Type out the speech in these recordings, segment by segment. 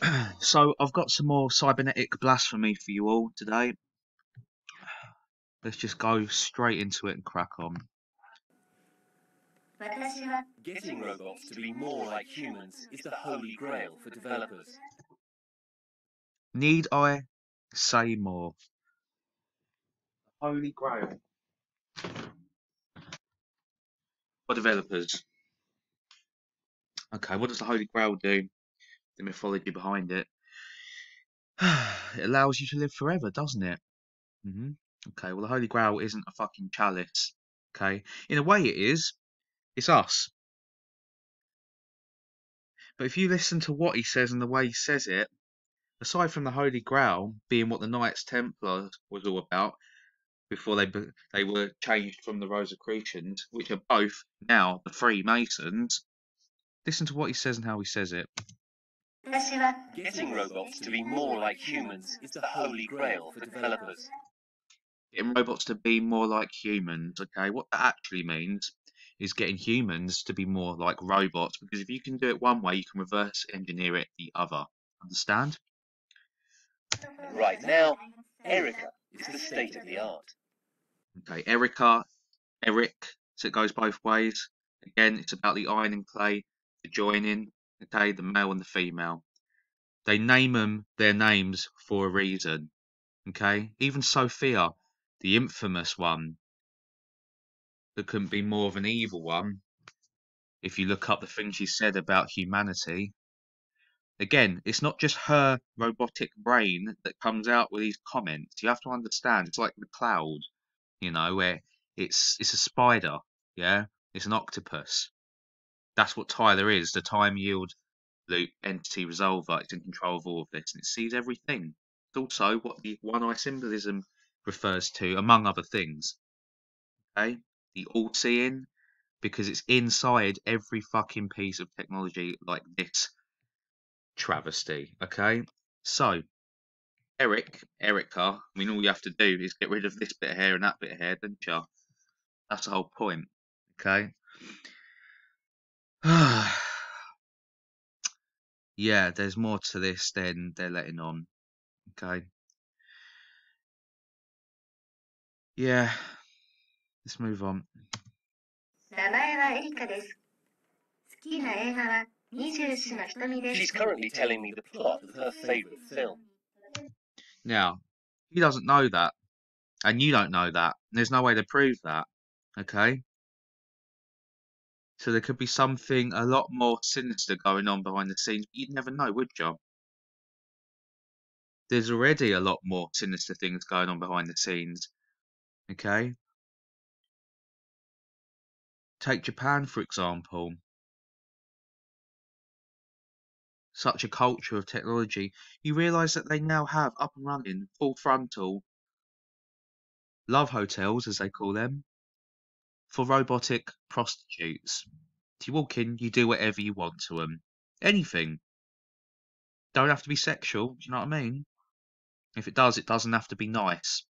so I've got some more cybernetic blasphemy for you all today. Let's just go straight into it and crack on. Getting robots to be more like humans is the holy grail for developers. Need I say more? Holy grail for developers. Okay, what does the Holy Grail do? The mythology behind it. it allows you to live forever, doesn't it? Mm -hmm. Okay, well, the Holy Grail isn't a fucking chalice. Okay, in a way, it is. It's us. But if you listen to what he says and the way he says it, aside from the Holy Grail being what the Knights Templar was all about, before they they were changed from the Rosicrucians, which are both now the Freemasons. Listen to what he says and how he says it. Getting robots to be more like humans is the holy grail for developers. Getting robots to be more like humans, okay? What that actually means is getting humans to be more like robots because if you can do it one way, you can reverse engineer it the other. Understand? Right now, Erica is the state of the art. Okay, Erica, Eric, so it goes both ways. Again, it's about the iron and clay, the joining, okay, the male and the female. They name them their names for a reason, okay? Even Sophia, the infamous one, that couldn't be more of an evil one, if you look up the things she said about humanity. Again, it's not just her robotic brain that comes out with these comments. You have to understand, it's like the cloud you know, where it's it's a spider, yeah, it's an octopus. That's what Tyler is, the time yield loop entity resolver. It's in control of all of this and it sees everything. It's also what the one eye symbolism refers to, among other things. Okay? The all seeing, because it's inside every fucking piece of technology like this travesty. Okay? So Eric, Erica, I mean, all you have to do is get rid of this bit of hair and that bit of hair, don't you? That's the whole point, okay? yeah, there's more to this than they're letting on, okay? Yeah, let's move on. She's currently telling me the plot of her favorite film. Now, he doesn't know that, and you don't know that. There's no way to prove that. Okay? So there could be something a lot more sinister going on behind the scenes, you'd never know, would you? There's already a lot more sinister things going on behind the scenes. Okay? Take Japan, for example. such a culture of technology, you realize that they now have up and running, full frontal love hotels, as they call them, for robotic prostitutes. You walk in, you do whatever you want to them. Anything. Don't have to be sexual, do you know what I mean? If it does, it doesn't have to be nice.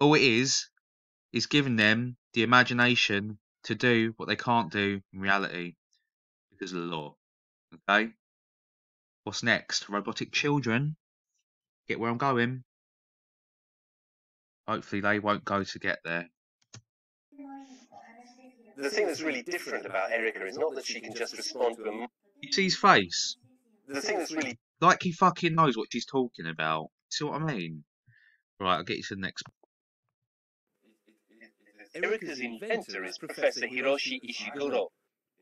All it is, is giving them the imagination to do what they can't do in reality because of the law. Okay. What's next? Robotic children. Get where I'm going. Hopefully they won't go to get there. The thing that's really different about Erica is not that she can just respond to a. You see his face? The thing that's really. Like he fucking knows what she's talking about. See what I mean? Right, I'll get you to the next. Erica's inventor is Professor Hiroshi Ishiguro.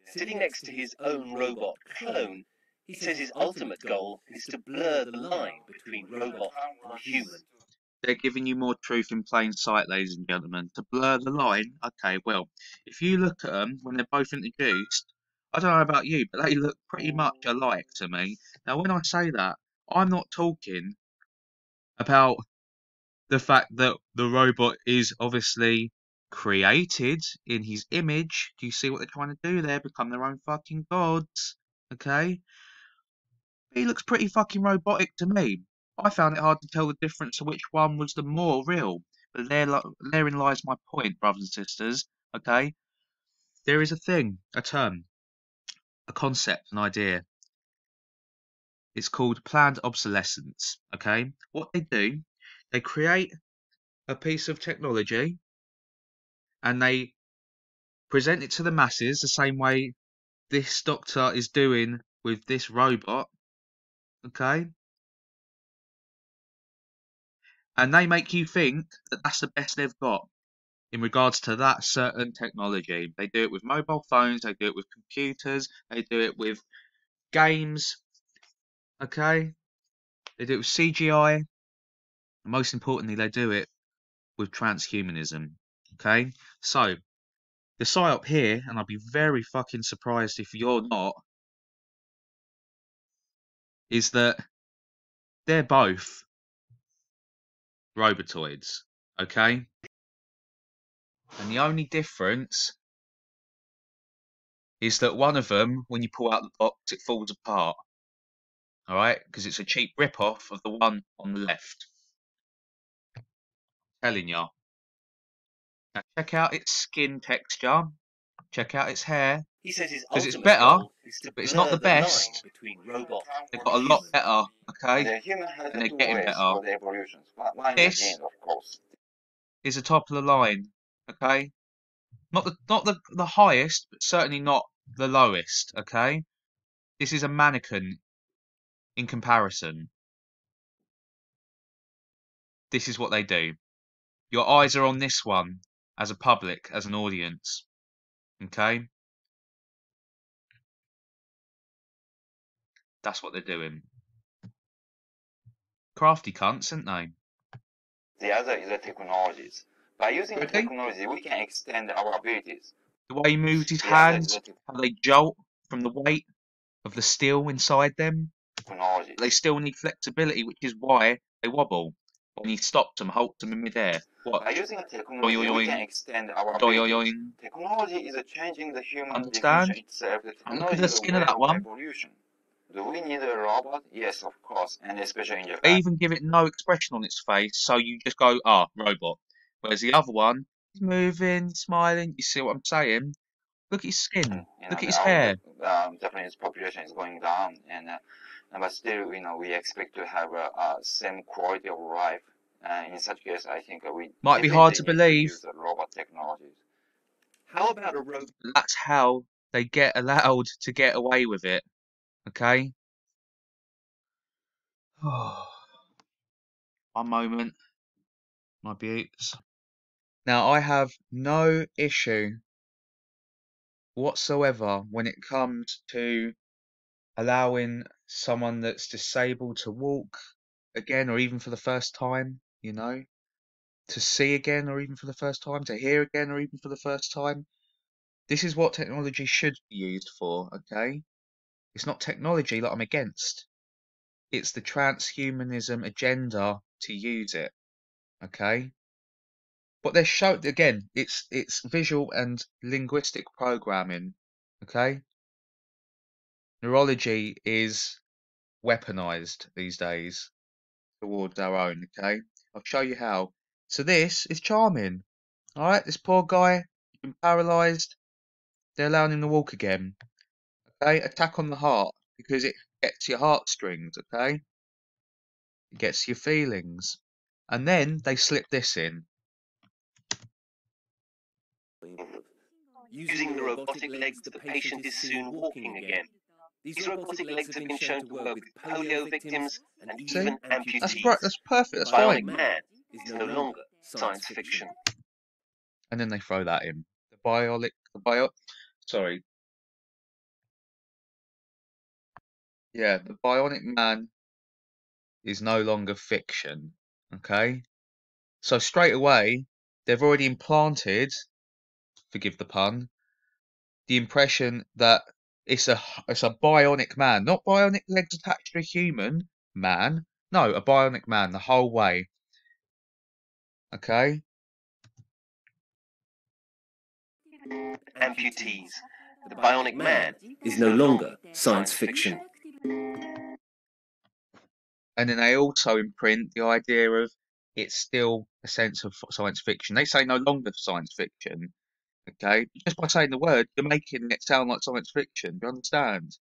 Sitting next to his own robot clone, he says his ultimate goal is to blur the line between robot and human. They're giving you more truth in plain sight, ladies and gentlemen. To blur the line, okay, well, if you look at them when they're both introduced, I don't know about you, but they look pretty much alike to me. Now, when I say that, I'm not talking about the fact that the robot is obviously created in his image. Do you see what they're trying to do there? Become their own fucking gods. Okay? He looks pretty fucking robotic to me. I found it hard to tell the difference to which one was the more real. But there, therein lies my point, brothers and sisters. Okay? There is a thing, a term, a concept, an idea It's called planned obsolescence. Okay, what they do, they create a piece of technology and they present it to the masses the same way this doctor is doing with this robot. Okay, and they make you think that that's the best they've got in regards to that certain technology. They do it with mobile phones, they do it with computers, they do it with games, okay? They do it with CGI. Most importantly, they do it with transhumanism, okay? So, the psyop here, and I'd be very fucking surprised if you're not, is that they're both robotoids, okay? And the only difference is that one of them, when you pull out the box, it falls apart. All right, because it's a cheap rip-off of the one on the left. Telling you. Now check out its skin texture. Check out its hair. He says his 'Cause it's better, goal is to but it's not blur the best. between robot They've got a lot better, okay? The And they're getting better. the evolutions. One one This- is gain, of course. Is a top of the line, okay? Not the not the the highest, but certainly not the lowest, okay? This is a mannequin in comparison. This is what they do. Your eyes are on this one as a public, as an audience. Okay? That's what they're doing. Crafty cunts, aren't they? The other is the technologies. By using the Okay. technology, we can extend our abilities. The way he moves his The hands, the how they jolt from the weight of the steel inside them. technology. They still need flexibility, which is why they wobble. When he stops them, halts them in midair. What? By using technology, we Doing. can extend our. Technology is changing the human Understand? itself. The look at the skin of that one. Evolution. Do we need a robot? Yes, of course, and especially in They Japan. even give it no expression on its face, so you just go, ah, robot. Whereas the other one, he's moving, smiling. You see what I'm saying? Look at his skin. Know, Look at his hair. Um, Japanese population is going down, and uh, but still, you know, we expect to have a, a same quality of life. Uh, in such case, I think uh, we Might be hard to believe. the robot technologies. How about a robot? That's how they get allowed to get away with it. Okay? One moment. My beauts. Now, I have no issue whatsoever when it comes to allowing someone that's disabled to walk again or even for the first time, you know, to see again or even for the first time, to hear again or even for the first time. This is what technology should be used for, okay? It's not technology that I'm against. It's the transhumanism agenda to use it, okay? But they're show again, it's it's visual and linguistic programming, okay? Neurology is weaponized these days towards our own, okay? I'll show you how. So this is charming. Alright, this poor guy, he's been paralyzed. They're allowing him to walk again. Okay, attack on the heart because it gets your heartstrings, okay? It gets your feelings. And then they slip this in. Using the robotic legs, the patient is soon walking again. These robotic legs have been shown to work with polio victims and See? even That's amputees. right, that's perfect, that's Bionic fine. Man is no longer science fiction. And then they throw that in. The bionic the bio sorry. Yeah, the bionic man is no longer fiction. Okay? So straight away, they've already implanted, forgive the pun, the impression that it's a it's a bionic man, not bionic legs attached to a human man. No, a bionic man the whole way. Okay? Amputees. The Bionic Man is no longer science fiction. and then they also imprint the idea of it's still a sense of science fiction. They say no longer science fiction. Okay, just by saying the word, you're making it sound like science fiction. Do you understand?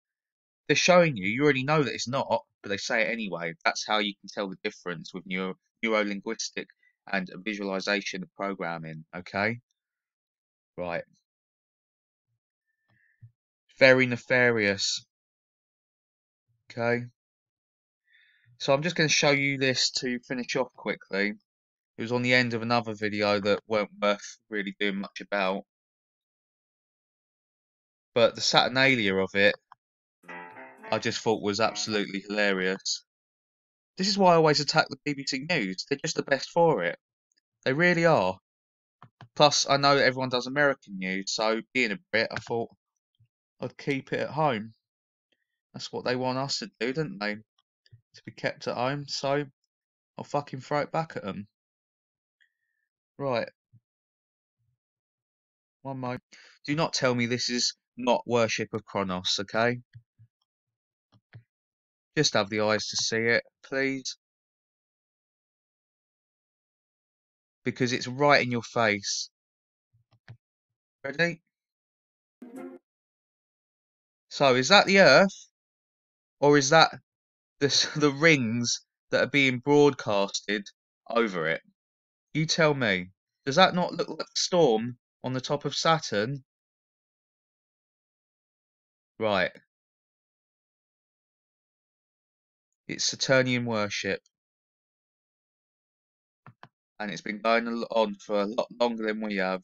They're showing you. You already know that it's not. but they say it anyway. That's how you can tell the difference with neuro neuro-linguistic and visualization of programming. Okay, right. Very nefarious. Okay. So I'm just going to show you this to finish off quickly. It was on the end of another video that weren't worth really doing much about. But the Saturnalia of it, I just thought was absolutely hilarious. This is why I always attack the BBC News. They're just the best for it. They really are. Plus, I know everyone does American news, so being a Brit, I thought I'd keep it at home. That's what they want us to do, don't they? To be kept at home, so I'll fucking throw it back at them. Right. One moment. Do not tell me this is not worship of Kronos, okay? Just have the eyes to see it, please. Because it's right in your face. Ready? So, is that the Earth? Or is that the, the rings that are being broadcasted over it? You tell me. Does that not look like a storm on the top of Saturn? Right. It's Saturnian worship. And it's been going on for a lot longer than we have.